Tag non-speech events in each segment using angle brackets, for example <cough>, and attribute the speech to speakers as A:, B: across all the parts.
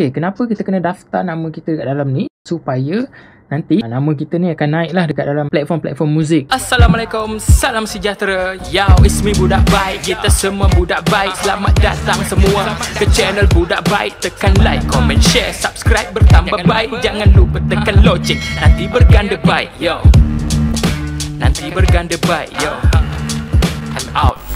A: Okay, kenapa kita kena daftar nama kita kat dalam ni? Supaya nanti nama kita ni akan naik lah dekat dalam platform-platform muzik.
B: Assalamualaikum, salam sejahtera. Yo, it's me Budak Baik. Kita semua budak baik. Selamat datang semua Ke channel Budak Baik. Tekan like, comment, share, subscribe. Bertambah baik. Jangan lupa tekan loceng Nanti berganda baik, yo. Nanti berganda baik, yo. I'm out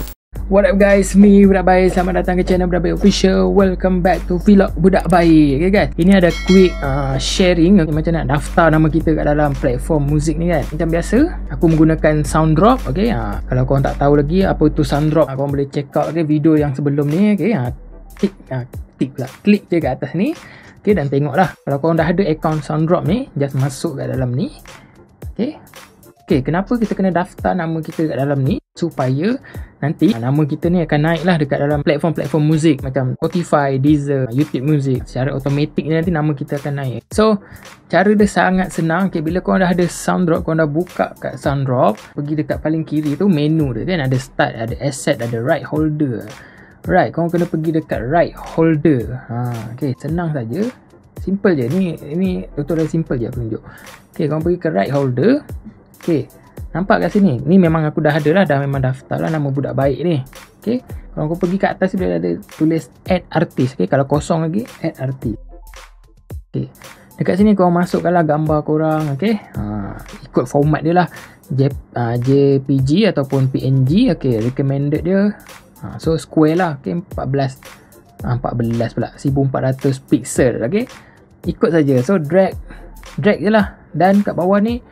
A: What up guys, me Budak Baik. Selamat datang ke channel Budak Baik Official. Welcome back to vlog Budak Baik. Okay guys, ini ada quick uh, sharing okay, Macam nak daftar nama kita kat dalam platform muzik ni kan Macam biasa, aku menggunakan Sounddrop Okay, uh, kalau korang tak tahu lagi apa tu Sounddrop uh, Korang boleh check out okay, video yang sebelum ni Okay, uh, tick, uh, tick pula. Klik je kat atas ni Okay, dan tengok lah Kalau korang dah ada account Sounddrop ni Just masuk kat dalam ni Okay Okay, kenapa kita kena daftar nama kita kat dalam ni? Supaya nanti nama kita ni akan naik lah dekat dalam platform-platform muzik macam Spotify, Deezer, YouTube Music. Secara automatik nanti nama kita akan naik. So, cara dia sangat senang. Okay, bila korang dah ada Sounddrop, korang dah buka kat Sounddrop, pergi dekat paling kiri tu menu dia kan. Ada start, ada asset, ada right holder. Right, korang kena pergi dekat right holder. Ha, okay, senang saja. Simple je. Ni, ini tutorial simple je aku tunjuk. Okay, korang pergi ke right holder. Okay. Nampak kat sini? Ni memang aku dah ada lah. Dah memang daftar lah nama budak baik ni. Okay. Kalau kau pergi kat atas dia ada tulis add artist. Okay. Kalau kosong lagi add artist. Okay. Dekat sini kau masukkanlah gambar korang. Okay. Ha, ikut format dia lah. J, uh, JPG ataupun PNG. Okay. Recommended dia. Ha, so square lah. Okay. 14. Ha, 14 pula. 1400 pixel. Okay. Ikut saja. So drag. Drag je lah. Dan kat bawah ni.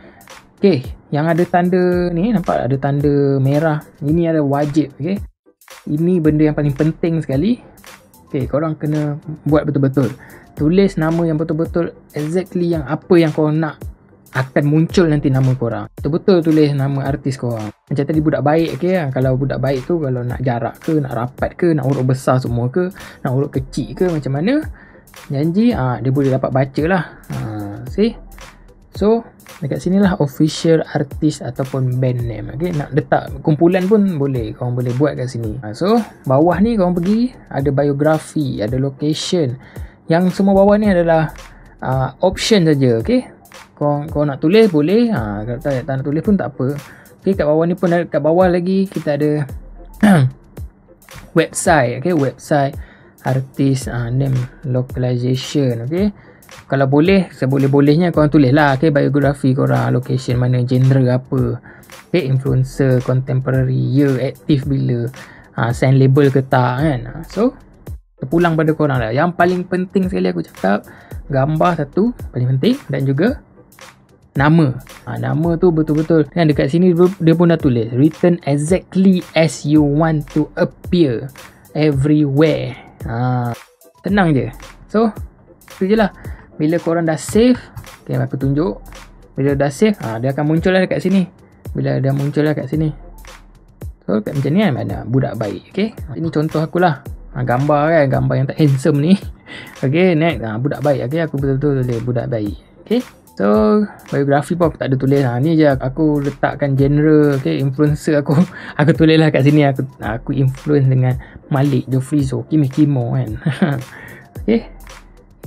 A: Okay, yang ada tanda ni nampak ada tanda merah. Ini ada wajib, okay. Ini benda yang paling penting sekali. Okay, korang kena buat betul-betul. Tulis nama yang betul-betul exactly yang apa yang korang nak akan muncul nanti nama korang. Betul-betul tulis nama artis korang. Macam tadi budak baik, okay. Kalau budak baik tu kalau nak jarak ke, nak rapat ke, nak urut besar semua ke, nak urut kecil ke, macam mana. Janji, ah dia boleh dapat baca lah. Ha, see? So, dekat sini lah official artist ataupun band name. Okay, nak letak kumpulan pun boleh. Korang boleh buat kat sini. Ha, so, bawah ni korang pergi, ada biografi, ada location. Yang semua bawah ni adalah uh, option saja. Okay, korang, korang nak tulis boleh. Ha, kalau tak, tak nak tulis pun tak apa. Okay, kat bawah ni pun ada, kat bawah lagi kita ada <clears throat> website. Okay, website artist uh, name localization. Okay kalau boleh seboleh-bolehnya korang tulis lah okay, biografi korang location mana genre apa. Okay, influencer contemporary year aktif bila ha, sign label ke tak kan? Ha, so terpulang pada korang lah. Yang paling penting sekali aku cakap gambar satu paling penting dan juga nama. Ha, nama tu betul-betul kan dekat sini dia pun dah tulis written exactly as you want to appear everywhere. Ha, tenang je. So itu je lah bila korang dah save okay, aku tunjuk. Bila dah save ha, dia akan muncul lah dekat sini. Bila dia muncul lah dekat sini. So kat macam ni kan mana budak baik okay? ini contoh akulah. Ha, gambar kan gambar yang tak handsome ni. <laughs> Ok next. Ha, budak baik okay? aku betul-betul tulis budak baik okay? So biografi pun aku tak ada tulis. Ha, Ni je aku letakkan genre okay, Influencer aku. <laughs> Aku tulis lah kat sini. Aku aku influence dengan Malik Jofrizo Kimi Kimo kan. <laughs> Okay?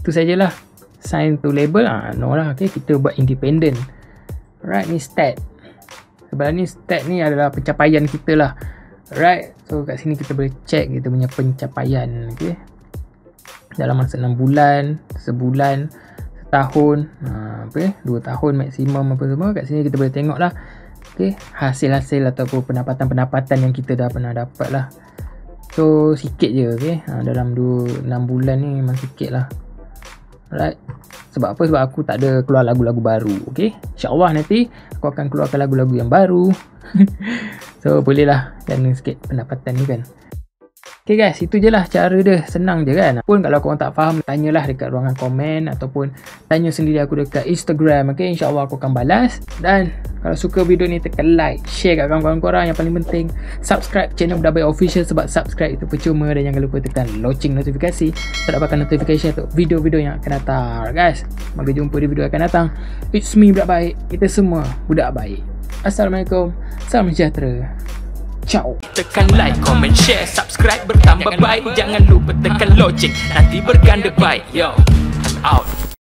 A: Itu sajalah sign to label ah no lah okay kita buat independent. Right ni stat. Sebelah ni stat ni adalah pencapaian kita lah. Right so kat sini kita boleh check kita punya pencapaian okay. Dalam masa 6 bulan sebulan setahun ha, apa ya 2 tahun maksimum apa semua kat sini kita boleh tengok lah okay hasil-hasil ataupun pendapatan-pendapatan yang kita dah pernah dapat lah. So sikit je okay ha, dalam 2 6 bulan ni memang sikit lah Alright. Sebab apa? Sebab aku tak ada keluar lagu-lagu baru. Okay. InsyaAllah nanti aku akan keluarkan lagu-lagu yang baru. <laughs> so bolehlah jangan sikit pendapatan ni kan. Okay guys, itu je lah cara dia. Senang je kan. Pun kalau korang tak faham, tanyalah dekat ruangan komen ataupun tanya sendiri aku dekat Instagram. Okay, insyaAllah aku akan balas. Dan kalau suka video ni, tekan like, share kat kawan-kawan korang. Yang paling penting, subscribe channel Budak Baik Official sebab subscribe itu percuma. Dan jangan lupa tekan lonceng notifikasi untuk dapatkan notifikasi untuk video-video yang akan datang. Guys, sampai jumpa di video akan datang. It's me Budak Baik. Kita semua Budak Baik. Assalamualaikum. Salam sejahtera. Ciao
B: Tekan like, comment, share, subscribe bertambah baik. Jangan lupa tekan loceng Nanti berganda baik. Yo, I'm out